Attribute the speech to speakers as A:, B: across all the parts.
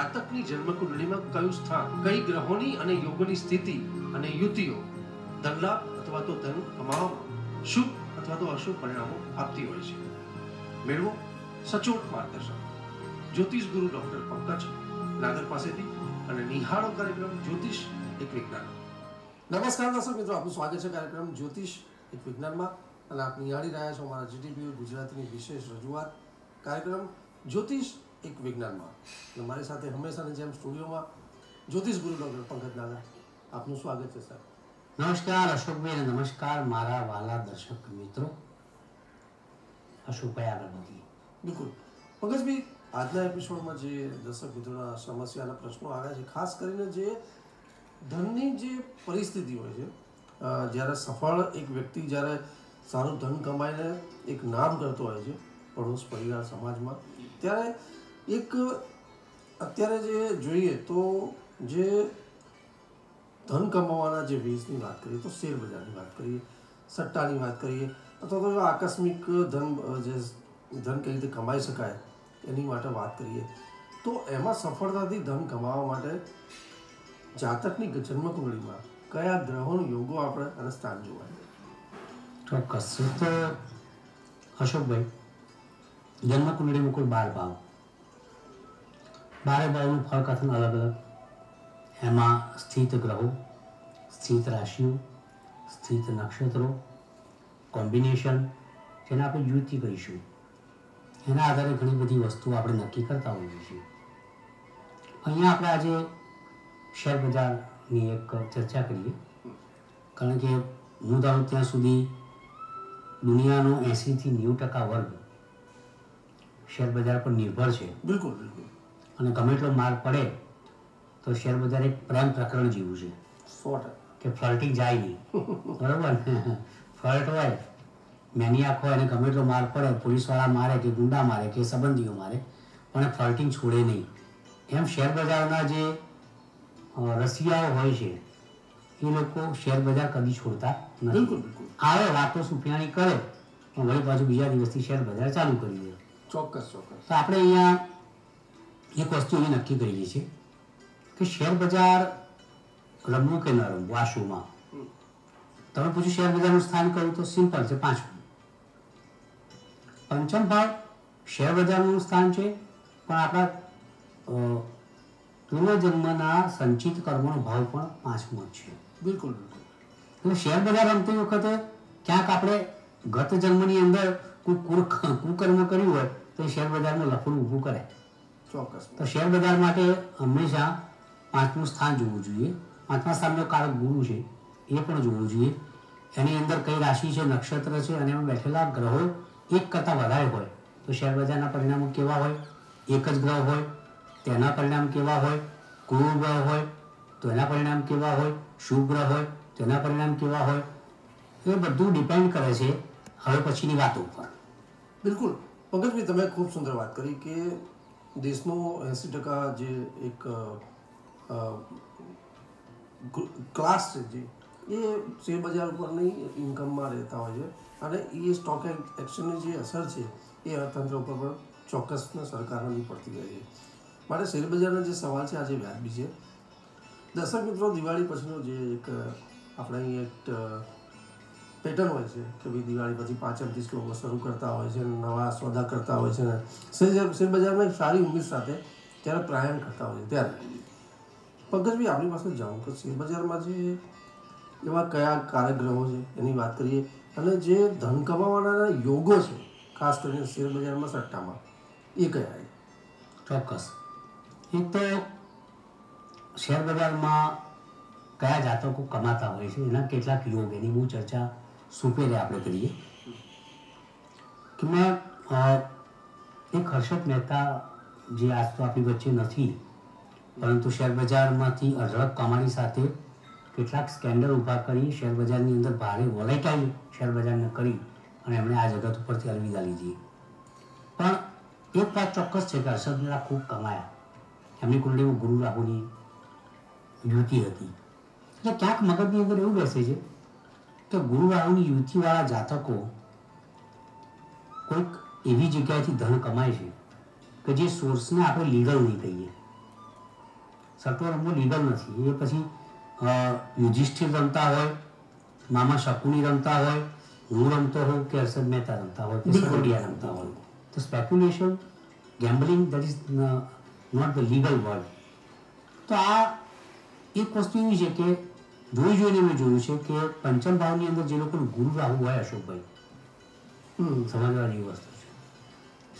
A: જાતકની જન્મકુંડલીમાં કયું સ્થાન, કઈ ગ્રહોની અને યોગોની સ્થિતિ અને યુતિઓ ધનલાભ અથવા તો ધન કમાવામાં, શુભ અથવા તો અશુભ પરિણામો આપતી હોય છે? મેળવો. સચોટ માર્ગદર્શન. જ્યોતિષ ગુરુ ડોક્ટર પંકજ નાગર પાસેથી અને નિહાળો કાર્યક્રમ જ્યોતિષ એક વિજ્ઞાન. નમસ્કાર દર્શક મિત્રો, આપનું સ્વાગત છે કાર્યક્રમ જ્યોતિષ એક વિજ્ઞાનમાં. અને આપ નિહાળી રહ્યા છો અમારા જીટીપી ગુજરાતની વિશેષ રજૂઆત. કાર્યક્રમ જ્યોતિષ એક વિજ્ઞાનમાં. અને મારી સાથે હંમેશાની જેમ સ્ટુડિયોમાં જ્યોતિષ ગુરુ ડૉક્ટર પંકજ દાદા આપનું સ્વાગત છે સર.
B: નમસ્કાર અશોકભાઈ અને નમસ્કાર મારા વાલા દર્શક મિત્રો. અશોકભાઈ આગળ વધીએ
A: બિલકુલ. પંકજભાઈ આજના એપિસોડમાં જે દર્શક મિત્રોના સમસ્યાના પ્રશ્નો આવ્યા છે ખાસ કરીને જે ધનની જે પરિસ્થિતિ હોય છે જ્યારે સફળ એક વ્યક્તિ જ્યારે સારું ધન કમાઈને એક નામ કરતો હોય છે પડોશ પરિવાર સમાજમાં ત્યારે એક અત્યારે જે જોઈએ તો જે ધન કમાવાના જે વેઝની વાત કરીએ, તો શેર બજારની વાત કરીએ, સટ્ટાની વાત કરીએ, અથવા તો આકસ્મિક ધન, જે ધન કઈ રીતે કમાઈ શકાય, એની માટે વાત કરીએ, તો એમાં સફળતાથી ધન કમાવા માટે જાતકની જન્મકુંડળીમાં કયા ગ્રહોનું યોગો આપણે અને સ્થાન જોવાય?
B: ચોક્કસ. અશોકભાઈ, જન્મકુંડળીમાં કોઈ બાર ભાવ બારે ભાવનું ફળ કથન અલગ અલગ એમાં સ્થિત ગ્રહો સ્થિત રાશિઓ સ્થિત નક્ષત્રો કોમ્બિનેશન જેને આપણે યુતિ કહીશું એના આધારે ઘણી બધી વસ્તુઓ આપણે નક્કી કરતા હોઈએ છીએ અહીંયા આપણે આજે શેર બજારની એક ચર્ચા કરીએ કારણ કે હું ધારું ત્યાં સુધી દુનિયાનો એંસીથી નેવું ટકા વર્ગ શેર બજાર પર નિર્ભર છે
A: બિલકુલ બિલકુલ
B: અને ગમે એટલો માર પડે તો શેર બજાર એક પ્રેમ પ્રકરણ જેવું છે. કે ફ્લર્ટિંગ જાય નહીં. બરાબર? ને ફ્લર્ટ હોય મેનિયાક હોય અને ગમે એટલો માર પડે પોલીસવાળા મારે કે ગુંડા મારે કે સંબંધીઓ મારે પણ ફ્લર્ટિંગ છોડે નહીં. એમ શેર બજારના જે રસિયાઓ હોય છે એ લોકો શેર બજાર કદી છોડતા નથી. આવે વાતો સુફિયાણી કરે પણ વળી પાછું બીજા દિવસથી શેર બજાર ચાલુ કરી દે.
A: ચોક્કસ ચોક્કસ.
B: તો આપણે અહીંયા એક વસ્તુ એ નક્કી કરેલી છે કે શેર બજાર રમવું કે ન રમવું આ શોમાં તમે પૂછ્યું શેર બજારનું સ્થાન કહ્યું તો સિમ્પલ છે પાંચમું. પંચમ ભાગ શેર બજારનું સ્થાન છે પણ આપણા પૂર્વજન્મના સંચિત કર્મોનો ભાવ પણ પાંચમો છે.
A: બિલકુલ બિલકુલ.
B: એટલે શેર બજાર રમતી વખતે ક્યાંક આપણે ગત જન્મની અંદર કોઈ કુર- કુકર્મ કર્યું હોય તો શેર બજારમાં લફડું ઊભું કરે.
A: ચોક્કસ.
B: તો શેર બજાર માટે હંમેશા પાંચમું સ્થાન જોવું જોઈએ. પાંચમા સ્થાનનો કારક ગુરુ છે એ પણ જોવું જોઈએ. એની અંદર કઈ રાશિ છે નક્ષત્ર છે અને એમાં બેઠેલા ગ્રહો એક કરતાં વધારે હોય. તો શેર બજારના પરિણામો કેવા હોય? એક જ ગ્રહ હોય તેના પરિણામ કેવા હોય? ક્રૂર ગ્રહ હોય તો એના પરિણામ કેવા હોય? શુભ ગ્રહ હોય તેના પરિણામ કેવા હોય? એ બધું ડિપેન્ડ કરે છે હવે પછીની વાતો ઉપર.
A: બિલકુલ. પંકજભાઈ તમે ખૂબ સુંદર વાત કરી કે દેશનો એંસી ટકા જે એક ક્લાસ છે જે, એ શેર બજાર ઉપરની ઇન્કમમાં રહેતા હોય છે. અને એ સ્ટોક એક્શનની જે અસર છે, એ અર્થતંત્ર ઉપર પણ ચોક્કસ સરકારની પડતી રહે છે. માટે શેરબજારનો જે સવાલ છે, આજે વ્યાજબી છે. દર્શક મિત્રો, દિવાળી પછીનો જે એક આપણે અહીં એક પેટર્ન હોય છે કે ભાઈ દિવાળી પછી પાંચમથી ત્રીસ લોકો શરૂ કરતા હોય છે, નવા સોદા કરતા હોય છે શેર બજારમાં એક સારી ઉમેદ સાથે ત્યારે પ્રાયણ કરતા હોય છે ત્યારે. પંકજભાઈ, આપણી પાસે જાઉં કે શેર બજારમાં જે એવા કયા કાર્યગ્રહો છે એની વાત કરીએ અને જે ધન કમાવાના યોગો છે, ખાસ કરીને શેર બજારમાં સટ્ટામાં, એ કયા
B: ચોક્કસ. એક તો શેર બજારમાં કયા જાતકો કમાતા હોય છે, એના કેટલાક યોગ, એની હું ચર્ચા સુપેરે આપણે કરીએ. કે મેં એક હર્ષદ મહેતા જે આજ તો આપણી વચ્ચે નથી, પરંતુ શેર બજારમાંથી અઢળક કમાણી સાથે કેટલાક સ્કેન્ડલ ઊભા કરી શેર બજારની અંદર ભારે વોલેટાઇલ શેર બજારને કરી અને એમણે આ જગત ઉપરથી અલવિદા લીધી. પણ એક વાત ચોક્કસ છે કે હર્ષદ મહેતા ખૂબ કમાયા. એમની કુંડળીમાં ગુરુ રાહુની યુતિ હતી. એટલે ક્યાંક મગજની અંદર એવું બેસે છે કે ગુરુ રાહુની યુતિવાળા જાતકો કોઈક એવી જગ્યાએથી ધન કમાય છે કે જે સોર્સને આપણે લીગલ નહીં કહીએ. સટો રમવો લીગલ નથી. એ પછી યુધિષ્ઠિર રમતા હોય મામા શકુની રમતા હોય હું રમતો હોઉં કે હર્ષદ મહેતા રમતા હોય કે સરોડિયા રમતા હોય. તો speculation gambling that is not the legal word તો આ એક વસ્તુ એવી છે કે જોઈ જોઈને મેં જોયું છે કે પંચમ ભાવની અંદર જે લોકો ગુરુ રાહુ હોય અશોકભાઈ સમજવાની વસ્તુ છે.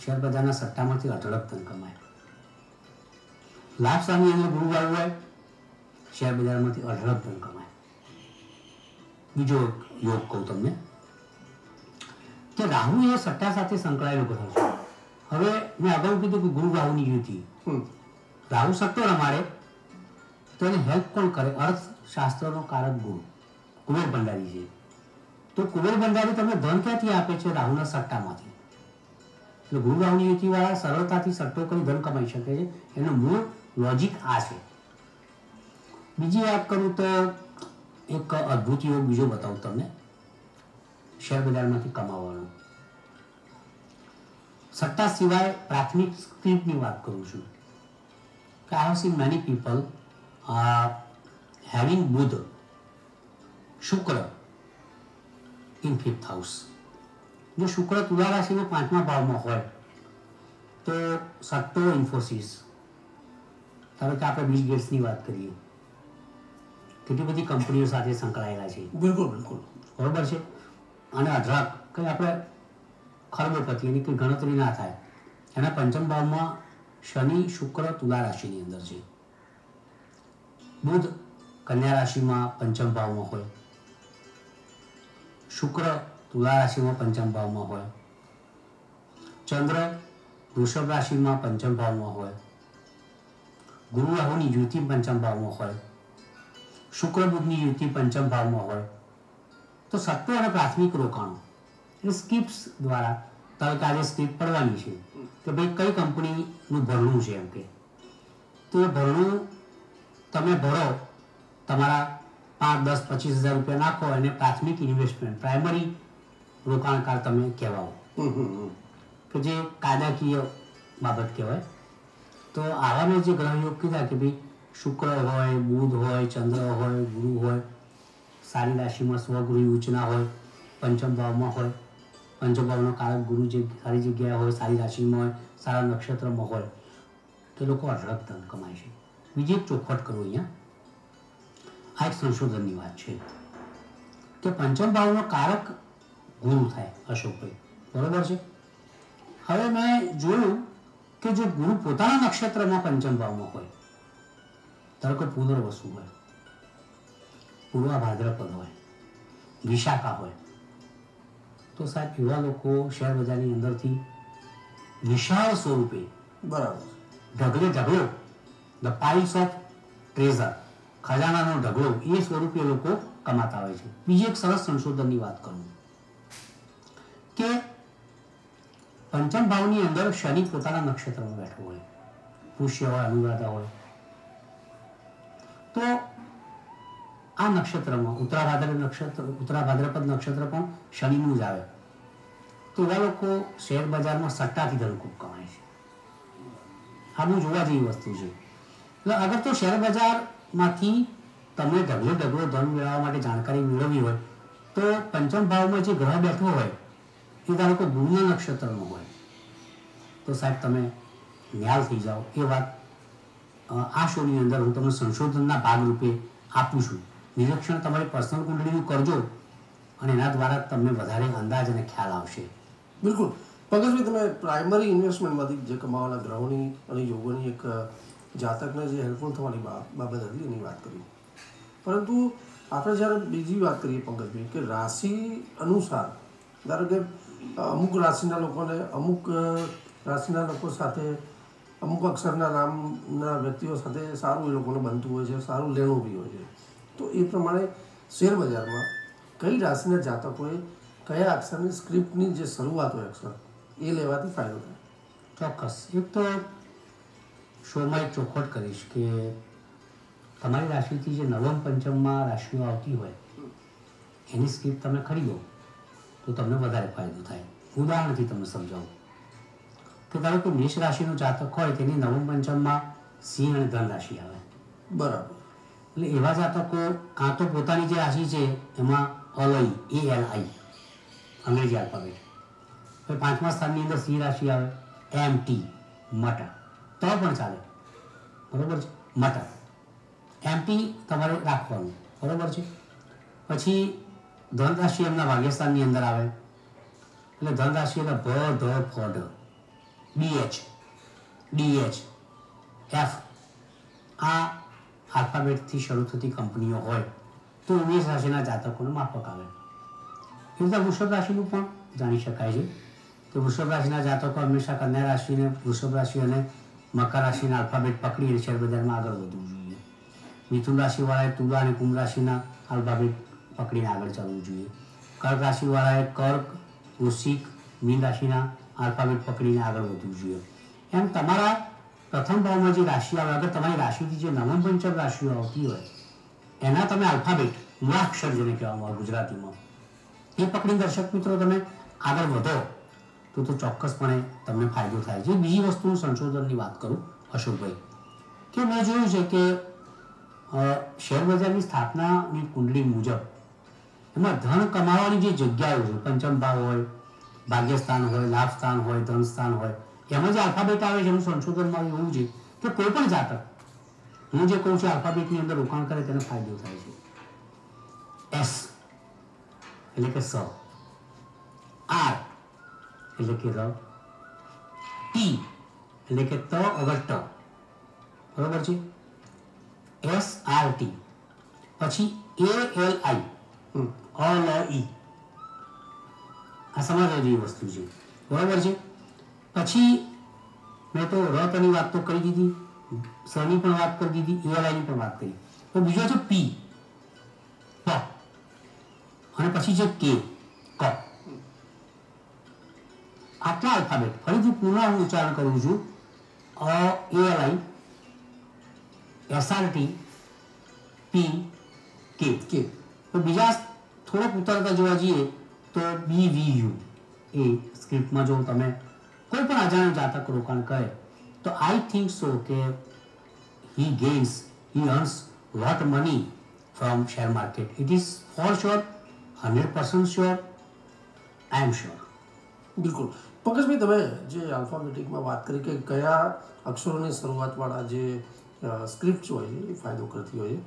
B: શેર બજારના સટ્ટામાંથી અઢળક ધન કમાય. લાભ સામે અંદર ગુરુ રાહુ હોય શેર બજારમાંથી અઢળક ધન કમાય. બીજો યોગ કહું તમને કે રાહુ એ સટ્ટા સાથે સંકળાયેલો ગ્રહ છે. હવે મેં અગાઉ કીધું કે ગુરુ રાહુની યુતિ. રાહુ સટ્ટો રમાડે તો હેલ્પ કોણ કરે? અર્થશાસ્ત્રનો કારક ગુરુ કુબેર ભંડારી છે. તો કુબેર ભંડારી તમને ધન ક્યાંથી આપે છે? રાહુના સટ્ટામાંથી. એટલે ગુરુ રાહુની યુતિવાળા સરળતાથી સટ્ટો કરી ધન કમાઈ શકે છે. એનું મૂળ લોજિક આ છે. બીજી વાત કરું તો એક અદ્ભુત યોગ બીજો બતાવું તમને. શેર બજારમાંથી કમાવાનો. સટ્ટા સિવાય પ્રાથમિક સ્ક્રિપ્ટની વાત કરું છું. કે I have seen many people having Buddha, શુક્ર in fifth હાઉસ જો શુક્ર તુલા રાશિના પાંચમા ભાવમાં હોય તો સટ્ટો ઇન્ફોસિસ ધારો કે આપણે બિલ ગેટ્સની વાત કરીએ. કેટલી બધી કંપનીઓ સાથે સંકળાયેલા છે.
A: બિલકુલ બિલકુલ.
B: બરોબર છે? અને અઢળક કંઈ આપણે ખરબપતિ એની કંઈ ગણતરી ના થાય. એના પંચમ ભાવમાં શનિ શુક્ર તુલા રાશિની અંદર છે. બુધ કન્યા રાશિમાં પંચમ ભાવમાં હોય. શુક્ર તુલા રાશિમાં પંચમ ભાવમાં હોય. ચંદ્ર વૃષભ રાશિમાં પંચમ ભાવમાં હોય. ગુરુ રાહુની યુતિ પંચમ ભાવમાં હોય. શુક્ર બુધની યુતિ પંચમ ભાવમાં હોય. તો સત્વ અને પ્રાથમિક રોકાણો. એટલે સ્કીપ્સ દ્વારા તરત આજે સ્કીપ પડવાની છે. કે ભાઈ કઈ કંપનીનું ભરણું છે એમ કે. તો એ ભરણું તમે ભરો તમારા પાંચ દસ પચીસ હજાર રૂપિયા નાખો અને પ્રાથમિક ઇન્વેસ્ટમેન્ટ પ્રાઇમરી રોકાણકાર તમે કહેવાઓ. કે જે કાયદાકીય બાબત કહેવાય. તો આવા મેં જે ગ્રહયોગ કીધા કે ભાઈ શુક્ર હોય બુધ હોય ચંદ્ર હોય ગુરુ હોય સારી રાશિમાં સ્વગૃહ ઉચના હોય પંચમ ભાવમાં હોય પંચમ ભાવનો કારક ગુરુ જે સારી જગ્યાએ હોય સારી રાશિમાં હોય સારા નક્ષત્રમાં હોય તો લોકો અઢળક ધન કમાય છે. બીજી એક ચોખવટ કરું અહીંયા. આ એક સંશોધનની વાત છે. કે પંચમ ભાવનો કારક ગુરુ થાય અશોકભાઈ. બરોબર છે? હવે મેં જોયું કે જો ગુરુ પોતાના નક્ષત્રમાં પંચમ ભાવમાં હોય ધારો કે પુનર્વસુ હોય પૂર્વા ભાદ્રપદ હોય વિશાખા હોય તો સાહેબ એવા લોકો શેર બજારની અંદરથી વિશાળ સ્વરૂપે
A: બરાબર
B: ઢગલે ઢગલો ધ પાઇલ્સ ઓફ ટ્રેઝર ખજાનાનો ઢગલો. એ સ્વરૂપે લોકો કમાતા હોય છે. બીજી એક સરસ સંશોધનની વાત કરું. કે પંચમ ભાવની અંદર શનિ પોતાના નક્ષત્રમાં બેઠો હોય. પુષ્ય હોય, અનુરાધા હોય. તો આ નક્ષત્રમાં, ઉત્તરાભાદ્ર નક્ષત્ર, ઉત્તરાભાદ્રપદ નક્ષત્ર પણ શનિનું જ આવે. તો એવા લોકો શેર બજારમાં સટ્ટાથી ખૂબ કમાય છે. આ બહુ જોવા જેવી વસ્તુ છે. એટલે અગર તો શેર બજારમાંથી તમે ઢગલો ઢગલો ધન મેળવવા માટે જાણકારી મેળવવી હોય, તો પંચમ ભાવમાં જે ગ્રહ બેઠો હોય, એ ધારો કે ગુરુના નક્ષત્રનો હોય, તો સાહેબ તમે ન્યાલ થઈ જાઓ. એ વાત આ શોની અંદર હું તમને સંશોધનના ભાગરૂપે આપું છું. નિરીક્ષણ તમારી પર્સનલ કુંડળીનું કરજો અને એના દ્વારા તમને વધારે અંદાજ અને ખ્યાલ આવશે.
A: બિલકુલ. પગજભાઈ તમે પ્રાઇમરી ઇન્વેસ્ટમેન્ટમાંથી જે કમાવાના ગ્રહોની અને યોગોની એક જાતકને જે હેલ્પફુલ થવાની બાબત હતી એની વાત કરી. પરંતુ આપણે જ્યારે બીજી વાત કરીએ પંકજભાઈ, કે રાશિ અનુસાર, ધારો કે અમુક રાશિના લોકોને અમુક રાશિના લોકો સાથે, અમુક અક્ષરના નામના વ્યક્તિઓ સાથે સારું એ લોકોને બનતું હોય છે, સારું લેણું બી હોય છે. તો એ પ્રમાણે શેર બજારમાં કઈ રાશિના જાતકોએ કયા અક્ષરની સ્ક્રિપ્ટની જે શરૂઆત હોય અક્ષર, એ લેવાથી ફાયદો થાય?
B: ચોક્કસ. એક તો શોમાં એક ચોખવટ કરીશ કે તમારી રાશિથી જે નવમ પંચમમાં રાશિઓ આવતી હોય એની સ્ક્રિપ્ટ તમે ખરીદો તો તમને વધારે ફાયદો થાય. ઉદાહરણથી તમને સમજાવું. કે ધારો કે મેષ રાશિનો જાતક હોય તેની નવમ પંચમમાં સિંહ અને ધન રાશિ આવે.
A: બરાબર.
B: એટલે એવા જાતકો કાં તો પોતાની જે રાશિ છે એમાં અલઈ એ એલ આઈ અંગ્રેજી આલ્ફાબેટ. પાંચમા સ્થાનની અંદર સિંહ રાશિ આવે એમ ટી મટર તો પણ ચાલે. બરોબર છે? મટર એમપી તમારે રાખવાનું. બરોબર છે? પછી ધનરાશિ એમના ભાગ્યસ્થાનની અંદર આવે. એટલે ધનરાશિ એટલે ભ ધ, ફ ઢ ડીએચ ડીએચ એફ આ આલ્ફાબેટથી શરૂ થતી કંપનીઓ હોય તો ઉમેશ રાશિના જાતકોનું માફક આવે. એ રીતે વૃષભ રાશિનું પણ જાણી શકાય છે. કે વૃષભ રાશિના જાતકો હંમેશા કન્યા રાશિને, વૃષભ રાશિ અને મકર રાશિના આલ્ફાબેટ પકડીને શેર બજારમાં આગળ વધવું જોઈએ. મિથુન રાશિવાળાએ તુલા અને કુંભ રાશિના આલ્ફાબેટ પકડીને આગળ ચાલવું જોઈએ. કર્ક રાશિવાળાએ કર્ક, વૃશ્ચિક, મીન રાશિના આલ્ફાબેટ પકડીને આગળ વધવું જોઈએ. એમ તમારા પ્રથમ ભાવમાં જે રાશિ આવે, અગર તમારી રાશિથી જે નવમ પંચમ રાશિઓ આવતી હોય, એના તમે આલ્ફાબેટ મૂળાક્ષર જેને કહેવામાં આવે ગુજરાતીમાં. એ પકડીને દર્શક મિત્રો તમે આગળ વધો. તો તો ચોક્કસપણે તમને ફાયદો થાય. છે બીજી વસ્તુનું સંશોધનની વાત કરું, અશોકભાઈ, કે મેં જોયું છે કે શેરબજારની શેર બજારની સ્થાપનાની કુંડળી મુજબ એમાં ધન કમાવાની જે જગ્યાઓ છે, પંચમ ભાવ હોય, ભાગ્યસ્થાન હોય લાભ સ્થાન હોય, ધનસ્થાન હોય, એમાં જે આલ્ફાબેટ આવે છે, એનું સંશોધનમાં એવું છે કે કોઈ પણ જાતક, હું જે કહું છું આલ્ફાબેટની અંદર રોકાણ કરે તેને ફાયદો થાય છે. એસ, એટલે કે સ. આર એટલે કે ર ટી, એટલે કે ત ઓવર ટ. બરોબર છે? એસ આર ટી પછી એ એલ આઈ
A: હમ.
B: અ, લ ઈ આ સમજવા જેવી વસ્તુ છે. બરોબર છે? પછી મેં તો રતની વાત તો કરી દીધી સની પણ વાત કરી દીધી એલઆઈની પણ વાત કરી. તો બીજો છે પી પ. અને પછી છે કે ક. આટલા આલ્ફાબેટ ફરીથી પુનઃ હું ઉચ્ચારણ કરું છું. અ એલઆઈ એસઆરટી પી, કે
A: કે.
B: તો બીજા થોડોક ઉતરતા જોવા જઈએ તો બી, વી, યુ. એ સ્ક્રિપ્ટમાં જો તમે કોઈ પણ અજાણ્યું જાતક રોકાણ કરે, તો આઈ થિંક સો કે he gains, he earns lot money from share market. It is for sure, hundred percent sure, I am sure.
A: બિલકુલ. પંકજભાઈ, તમે જે આલ્ફાબેટિકમાં વાત કરી કે કયા અક્ષરોની શરૂઆતવાળા જે સ્ક્રિપ્ટ હોય છે, એ ફાયદો કરતી હોય છે.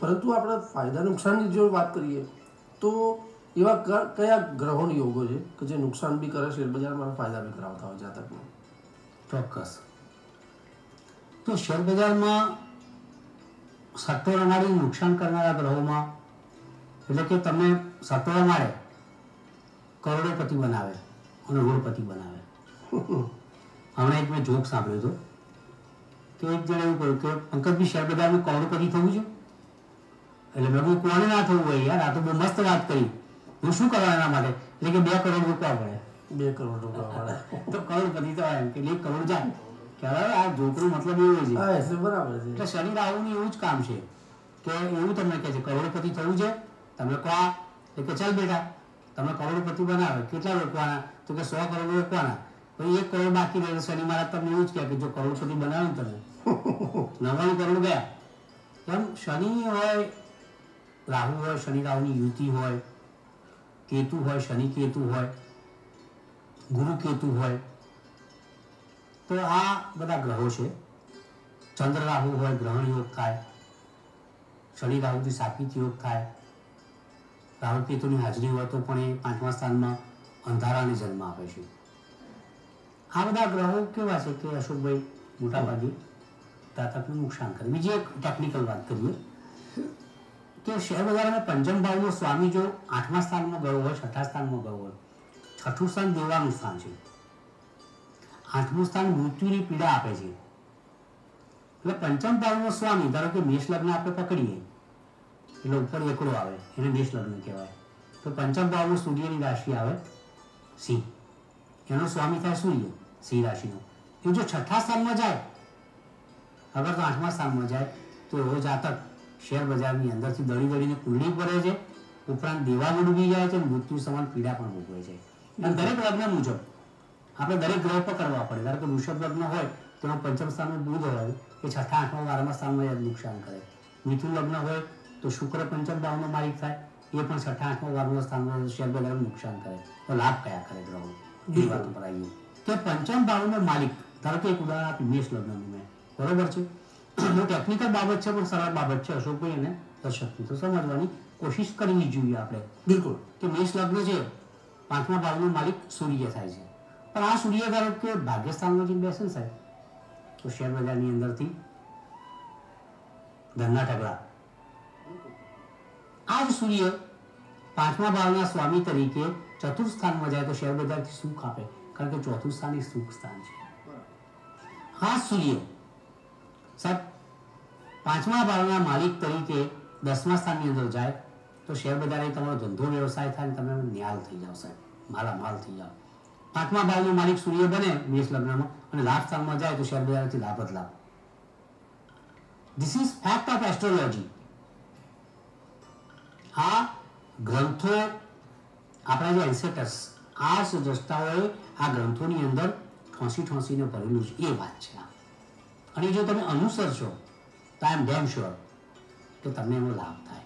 A: પરંતુ આપણે ફાયદા નુકસાનની જો વાત કરીએ, તો એવા કયા ગ્રહોની યોગો છે કે જે નુકસાન બી કરે શેર બજારમાં ફાયદા બી કરાવતા હોય જાતકમાં
B: ચોક્કસ. તો શેર બજારમાં સટ્ટો નુકસાન કરનારા ગ્રહોમાં, એટલે કે તમે સટ્ટો રમાડે કરોડોપતિ બનાવે. અને રોડપતિ બનાવે. હમણાં એક મેં જોક સાંભળ્યો હતો. તો એક જણે એવું કહ્યું કે પંકજભાઈ શેર બજારમાં કરોડપતિ થવું છે? એટલે મેં કહ્યું કોને ના થવું હોય યાર? આ તો બહુ મસ્ત વાત કરી. હું શું કરવા એના માટે? એટલે કે બે કરોડ રૂપિયા પડે.
A: બે કરોડ રૂપિયા
B: તો કરોડપતિ તો એમ કે એક કરોડ જાય કે હવે આ જોકનો મતલબ એવો છે.
A: હા એટલે બરાબર છે.
B: એટલે શરીર આવું એવું જ કામ છે. કે એવું તમને કહે છે કરોડપતિ થવું છે? તમે કહો એટલે કે ચાલ બેટા. તમે કરોડપતિ બનાવે, કેટલા રોકવાના? તો કે સો કરોડ રોકવાના. પછી એક કરોડ બાકી રહેલો શનિ મહારાજ તમને એવું જ કહે કે જો કરોડપતિ બનાવે તમે. નવ્વાણું કરોડ ગયા. એમ શનિ હોય, રાહુ હોય, શનિ રાહુની યુતિ હોય, કેતુ હોય, શનિ કેતુ હોય, ગુરુ કેતુ હોય, તો આ બધા ગ્રહો છે. ચંદ્ર રાહુ હોય, ગ્રહણ યોગ થાય. શનિ રાહુથી સાપિત યોગ થાય. રાહુ કેતુની હાજરી હોય તો પણ એ પાંચમા સ્થાનમાં અંધારાને જન્મ આપે છે. આ બધા ગ્રહો કેવા છે કે અશોકભાઈ મોટાભાગે જાતકને નુકસાન કરે. બીજી એક ટેકનિકલ વાત કરીએ કે શેર બજારમાં પંચમ ભાવનો સ્વામી જો આઠમા સ્થાનમાં ગયો હોય, છઠ્ઠા સ્થાનમાં ગયો હોય, છઠ્ઠું સ્થાન દેવાનું સ્થાન છે. આઠમું સ્થાન મૃત્યુની પીડા આપે છે. એટલે પંચમ ભાવનો સ્વામી, ધારો કે મેષ લગ્ન આપણે પકડીએ એટલે ઉપર એકડો આવે, એને મેષ લગ્ન કહેવાય. તો પંચમ ભાવમાં સૂર્યની રાશિ આવે, સિંહ. એનો સ્વામી થાય સૂર્ય, સિંહ રાશિનો. એ જો છઠ્ઠા સ્થાનમાં જાય અગર તો આઠમા સ્થાનમાં જાય, તો એવો જાતક શેર બજારની અંદરથી દળી દળીને કુંડળી પડે છે, ઉપરાંત દેવામાં ડૂબી જાય છે, મૃત્યુ સમાન પીડા પણ ભોગવે છે. અને દરેક લગ્ન મુજબ, આપણે દરેક ગ્રહ પર કરવા પડે. ધારો કે વૃષભ લગ્ન હોય તો પંચમ સ્થાનમાં બુધ હોય, એ છઠ્ઠા, આઠમા, બારમા સ્થાનમાં નુકસાન કરે. મિથુન લગ્ન હોય તો શુક્ર પંચમ ભાવનો માલિક થાય એ પણ છઠ્ઠા આઠમા બારમા સ્થાનમાં શેર બજારને નુકસાન કરે તો લાભ કયા કરે ગ્રહો? એ વાત ઉપર આવીએ. તો પંચમ ભાવનો માલિક ધારો કે એક ઉદાહરણ આપી મેષ લગ્નનું મેં. બરોબર છે? બહુ ટેકનિકલ બાબત છે પણ સરળ બાબત છે અશોકભાઈ એને દર્શકની તો સમજવાની કોશિશ કરવી જોઈએ આપણે.
A: બિલકુલ.
B: કે મેષ લગ્ન છે પાંચમા ભાવનો માલિક સૂર્ય થાય છે. પણ આ સૂર્ય ધારો કે ભાગ્યસ્થાનમાં જઈને બેસે ને સાહેબ. તો શેર બજારની અંદરથી ધનના ઢગલા. આ જ સૂર્ય પાંચમા ભાવના સ્વામી તરીકે ચતુર્થ સ્થાનમાં જાય તો શેર બજારથી સુખ આપે કારણ કે ચોથું સ્થાન એ સુખ સ્થાન છે. આ સૂર્ય. સાહેબ, પાંચમા ભાવના માલિક તરીકે દસમા સ્થાનની અંદર જાય તો શેર બજારે તમારો ધંધો વ્યવસાય થાય તમે ન્યાલ થઈ જાઓ સાહેબ. માલામાલ થઈ જાઓ. પાંચમા ભાવનો માલિક સૂર્ય બને મેષ લગ્નમાં અને લાભ સ્થાનમાં જાય તો શેર બજારથી લાભ જ લાભ. This is fact of astrology આ ગ્રંથો આપણા જે એન્સેટર્સ, આ જ આ ગ્રંથોની અંદર ઠોંસી ઠોંસીને ભરેલું છે એ વાત છે અને જો તમે અનુસરશો, તો આઈ એમ ડેમ શ્યોર કે તમને એનો લાભ થાય.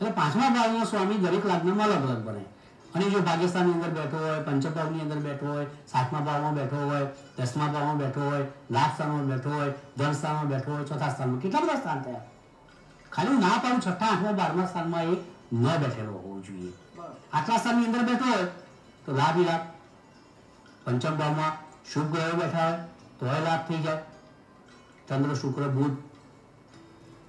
B: એટલે પાંચમા ભાવનો સ્વામી દરેક લગ્નમાં અલગ અલગ બને. અને જો ભાગ્યસ્થાનની અંદર બેઠો હોય પંચભાવની અંદર બેઠો હોય, સાતમા ભાવમાં બેઠો હોય, દસમા ભાવમાં બેઠો હોય લાભ સ્થાનમાં બેઠો હોય, ધન સ્થાનમાં બેઠો હોય, ચોથા સ્થાનમાં, કેટલા બધા સ્થાન થયા? ખાલી ના પાડું, છઠ્ઠા આઠમા, બારમા સ્થાનમાં એ ન બેઠેલો હોવો જોઈએ. આટલા સ્થાનની અંદર બેઠો હોય તો લાભ લાભ. પંચમ ભાવમાં શુભ ગ્રહો બેઠા હોય તોય લાભ થઈ જાય. ચંદ્ર, શુક્ર, બુધ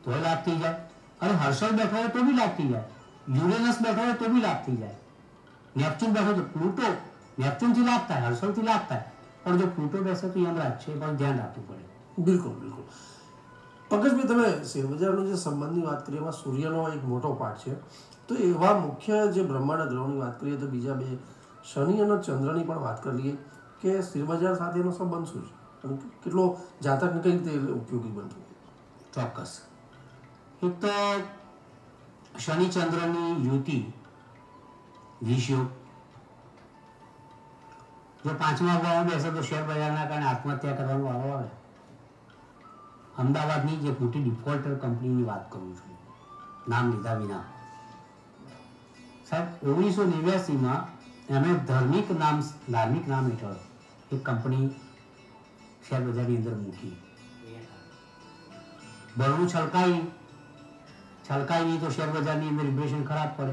B: તોય લાભ થઈ જાય. અને હર્ષદ બેઠો હોય તો બી લાભ થઈ જાય. યુરેનસ બેઠો હોય તો બી લાભ થઈ જાય. નેપચ્યુન બેઠો તો પ્લુટો, નેપચ્યુનથી લાભ થાય, હર્ષદથી લાભ થાય. પણ જો પ્લુટો બેસે તો યમરાજ છે પણ ધ્યાન રાખવું પડે.
A: બિલકુલ બિલકુલ. પંકજભાઈ તમે શેરબજારનો જે સંબંધની વાત કરીએ, એમાં સૂર્યનો એક મોટો પાઠ છે. તો એવા મુખ્ય જે બ્રહ્માંડ ગ્રહોની વાત કરીએ તો બીજા બે, શનિ અને ચંદ્રની પણ વાત કરી લઈએ કે શેરબજાર સાથેનો સંબંધ શું છે? કેટલો જાતકને કઈ રીતે ઉપયોગી બનતું
B: ચોક્કસ. એક તો શનિ ચંદ્રની યુતિ વિષયો. જો પાંચમા ભાવ બેસે તો શેર બજારના કારણે આત્મહત્યા કરવાનો વારો આવે. અમદાવાદની જે મોટી ડિફોલ્ટર કંપનીની વાત કરું છું, નામ લીધા વિના. સાહેબ, ઓગણીસો નેવ્યાસીમાં એમણે ધાર્મિક નામ ધાર્મિક નામ હેઠળ એક કંપની શેરબજારની અંદર મૂકી. બરણું છલકાઈ છલકાઈ નહીં તો શેરબજારની અંદર ઇમ્પ્રેશન ખરાબ પડે.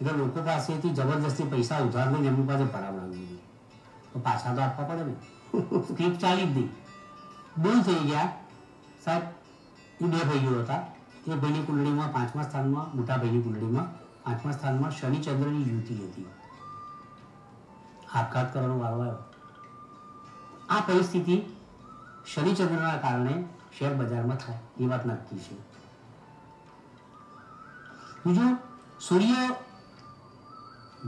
B: એટલે લોકો પાસેથી જબરદસ્તી પૈસા ઉધાર લઈને એમની પાસે પડાવડાવી દીધું. તો પાછા તો આપવા પડે ને. સ્ક્રિપ્ટ ચાલી જ નહીં. બોલ થઈ ગયા. સાહેબ, એ બે ભાઈઓ હતા. એ ભાઈની કુંડળીમાં પાંચમા સ્થાનમાં, મોટા ભાઈની કુંડળીમાં, પાંચમા સ્થાનમાં શનિચંદ્રની યુતિ હતી. આપઘાત કરવાનો વારો આવ્યો. આ પરિસ્થિતિ શનિચંદ્રના કારણે શેર બજારમાં થાય, એ વાત નક્કી છે. બીજું, સૂર્ય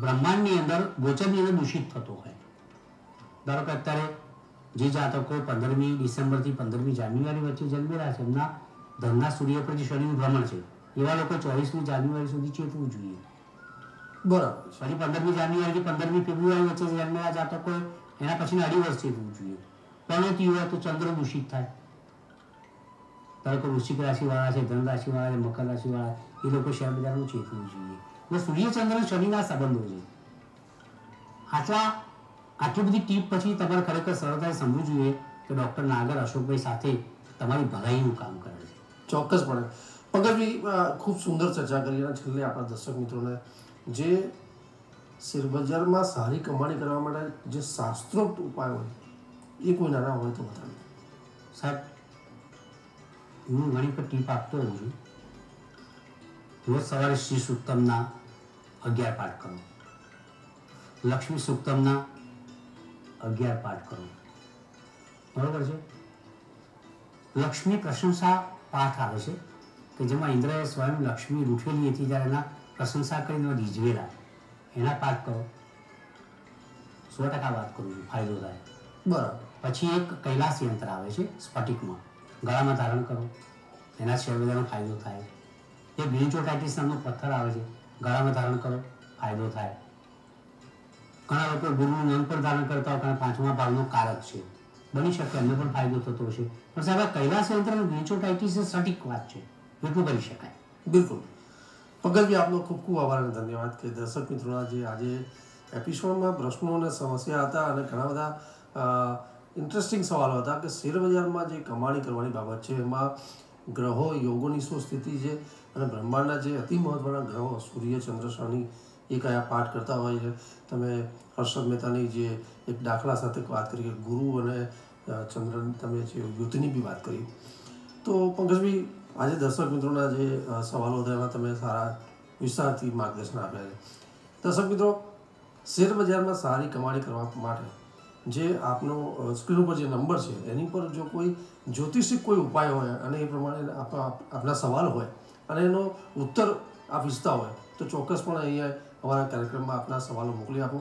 B: બ્રહ્માંડની અંદર ગોચરની અંદર દૂષિત થતો હોય. ધારો કે અત્યારે જે જાતકો પંદરમી ડિસેમ્બરથી પંદરમી જાન્યુઆરી વચ્ચે જન્મેલા છે એમના ધનના સૂર્ય પર જે શનિનું ભ્રમણ છે એવા લોકો ચોવીસમી જાન્યુઆરી સુધી ચેતવું જોઈએ.
A: બરાબર. છે
B: ફરી પંદરમી જાન્યુઆરીથી પંદરમી ફેબ્રુઆરી વચ્ચે જન્મેલા જાતકો એના પછી અઢી વર્ષ ચેતવું જોઈએ. પરણતી હોય તો ચંદ્ર દૂષિત થાય. ધારો કે વૃશ્ચિક રાશિવાળા છે ધન રાશિવાળા છે મકર રાશિવાળા એ લોકો શેર બજારનું ચેતવું જોઈએ. એટલે સૂર્યચંદ્ર શનિના સંબંધો છે. આટલા આટલી બધી ટીપ પછી તમારે ખરેખર સરળતાથી સમજવું જોઈએ કે ડૉક્ટર નાગર અશોકભાઈ સાથે તમારી ભલાઈનું કામ કરે છે.
A: ચોક્કસપણે. પંકજભાઈ અ, ખૂબ સુંદર ચર્ચા કરી અને છેલ્લે આપણા દર્શક મિત્રોને જે શેરબજારમાં સારી કમાણી કરવા માટે જે શાસ્ત્રોક્ત ઉપાય હોય એ કોઈ નાના હોય તો બધા
B: સાહેબ હું ઘણી પર ટીપ આપતો હોઉં છું. રોજ સવારે શ્રી સુક્તમના અગિયાર પાઠ કરો. લક્ષ્મી સુક્તમના અગિયાર પાઠ કરો. બરોબર છે? લક્ષ્મી પ્રશંસા પાઠ આવે છે કે જેમાં ઇન્દ્રએ સ્વયં લક્ષ્મી રૂઠેલી હતી જ્યારે એના પ્રશંસા કરીને રીઝવેલા. એના પાઠ કરો. સો ટકા વાત કરું છું ફાયદો થાય.
A: બરાબર.
B: પછી એક કૈલાસ યંત્ર આવે છે સ્ફટિકમાં. ગળામાં ધારણ કરો. એના શેરબજારનો ફાયદો થાય. એક ગ્રીચોટાઇટિસ નામનો પથ્થર આવે છે ગળામાં ધારણ કરો ફાયદો થાય. ઘણા લોકો ગુરુનું નામ પણ ધારણ કરતા હોય પાંચમા ભાવનો કારક છે. બની શકે, એમને પણ ફાયદો થતો હશે. પણ સાહેબ, આ કૈલાસ યંત્ર વેચોટાઇટિસ એ સટીક વાત છે. એટલું કરી શકાય.
A: બિલકુલ. પંકજભાઈ આપનો ખૂબ ખૂબ આભાર અને ધન્યવાદ કે દર્શક મિત્રોના જે આજે એપિસોડમાં પ્રશ્નો અને સમસ્યા હતા અને ઘણા બધા ઇન્ટરેસ્ટિંગ સવાલો હતા કે શેરબજારમાં જે કમાણી કરવાની બાબત છે, એમાં ગ્રહો, યોગોની શું સ્થિતિ છે અને બ્રહ્માંડના જે અતિ મહત્વના ગ્રહો, સૂર્ય, ચંદ્ર, શનિ એ કયા પાઠ કરતા હોય છે? તમે હર્ષદ મહેતાની જે એક દાખલા સાથે વાત કરી, કે ગુરુ અને ચંદ્ર તમે જે યુદ્ધની બી વાત કરી. તો પંકજભાઈ, આજે દર્શક મિત્રોના જે સવાલો હતા એમાં તમે સારા વિસ્તારથી માર્ગદર્શન આપ્યા છે. દર્શક મિત્રો શેર બજારમાં સારી કમાણી કરવા માટે જે આપનો સ્ક્રીન ઉપર જે નંબર છે, એની પર જો કોઈ જ્યોતિષિક કોઈ ઉપાય હોય અને એ પ્રમાણે આપ- આપ- આપના સવાલ હોય અને એનો ઉત્તર આપ ઈચ્છતા હોય, તો ચોક્કસપણે અહીંયા અમારા કાર્યક્રમમાં આપના સવાલો મોકલી આપો.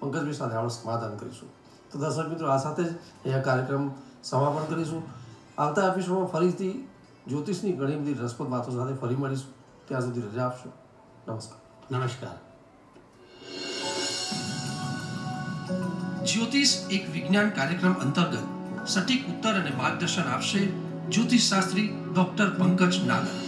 A: પંકજભાઈ સાથે આપણે સમાધાન કરીશું. તો દર્શક મિત્રો, આ સાથે જ અહીંયા કાર્યક્રમ સમાપન કરીશું. આવતા એપિસોડમાં ફરીથી જ્યોતિષની ઘણી બધી રસપ્રદ વાતો સાથે ફરી મળીશું. ત્યાં સુધી રજા આપશો. નમસ્કાર.
B: નમસ્કાર.
A: જ્યોતિષ એક વિજ્ઞાન કાર્યક્રમ અંતર્ગત સટીક ઉત્તર અને માર્ગદર્શન આપશે જ્યોતિષ શાસ્ત્રી ડોક્ટર પંકજ નાગર.